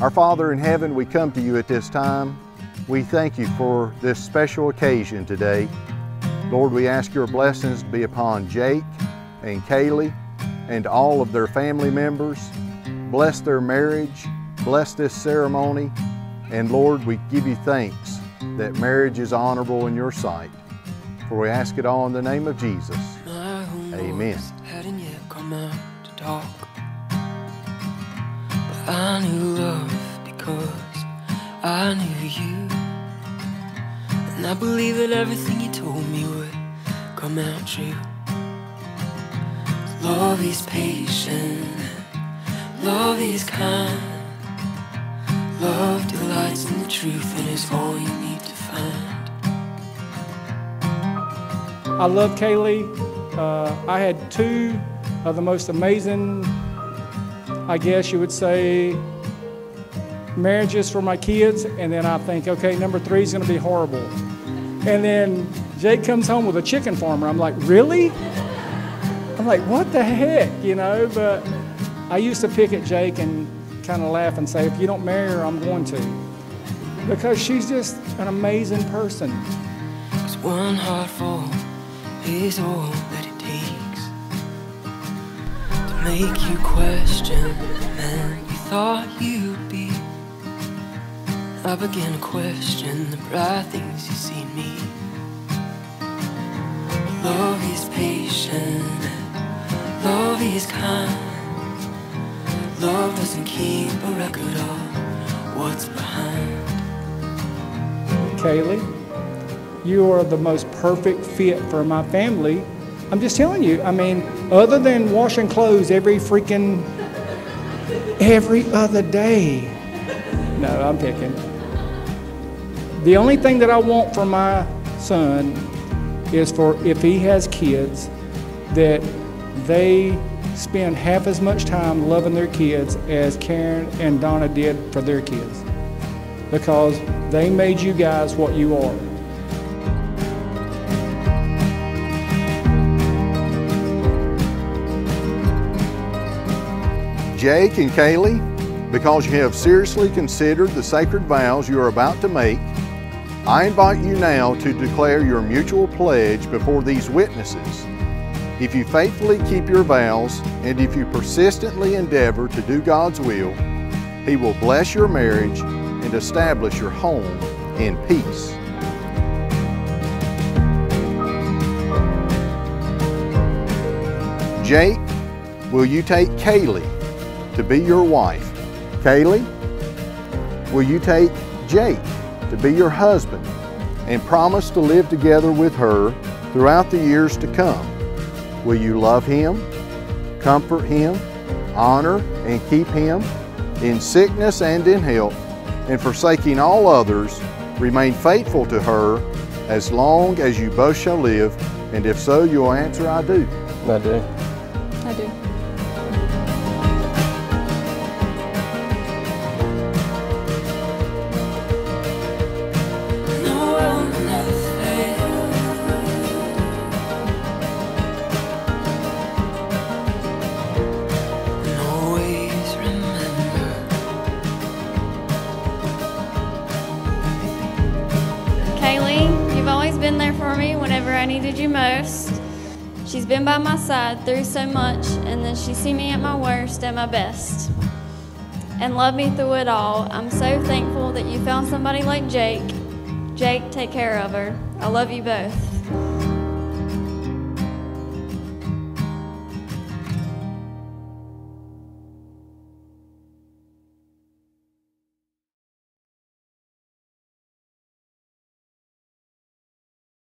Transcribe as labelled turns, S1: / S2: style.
S1: Our Father in heaven, we come to you at this time. We thank you for this special occasion today. Lord, we ask your blessings to be upon Jake and Kaylie and all of their family members. Bless their marriage, bless this ceremony, and Lord, we give you thanks that marriage is honorable in your sight. For we ask it all in the name of Jesus. Amen.
S2: Hadn't yet come out to talk. But I knew I knew you. And I believe that everything you told me would come out true. Love is patient, love is kind. Love delights in the truth and is all you need to find.
S3: I love Kaylie. Uh, I had two of the most amazing, I guess you would say, marriages for my kids, and then I think, okay, number three is going to be horrible. And then Jake comes home with a chicken farmer. I'm like, really? I'm like, what the heck, you know? But I used to pick at Jake and kind of laugh and say, if you don't marry her, I'm going to. Because she's just an amazing person.
S2: Cause one heartful is all that it takes to make you question the man you thought you'd be. I began to question the bright things you see in me. Love is patient, love is kind. Love doesn't keep a record of what's behind.
S3: Kaylie, you are the most perfect fit for my family. I'm just telling you, I mean, other than washing clothes every freaking, every other day. No, I'm picking. The only thing that I want for my son is for if he has kids, that they spend half as much time loving their kids as Karen and Donna did for their kids. Because they made you guys what you are.
S1: Jake and Kaylie, because you have seriously considered the sacred vows you are about to make, I invite you now to declare your mutual pledge before these witnesses. If you faithfully keep your vows and if you persistently endeavor to do God's will, He will bless your marriage and establish your home in peace. Jake, will you take Kaylie to be your wife? Kaylie, will you take Jake to be your husband and promise to live together with her throughout the years to come? Will you love him, comfort him, honor and keep him in sickness and in health, and forsaking all others, remain faithful to her as long as you both shall live? And if so, you'll answer, I do.
S4: I do.
S5: I do. Been there for me whenever I needed you most. She's been by my side through so much, and then she see me at my worst and my best. And love me through it all. I'm so thankful that you found somebody like Jake. Jake, take care of her. I love you both.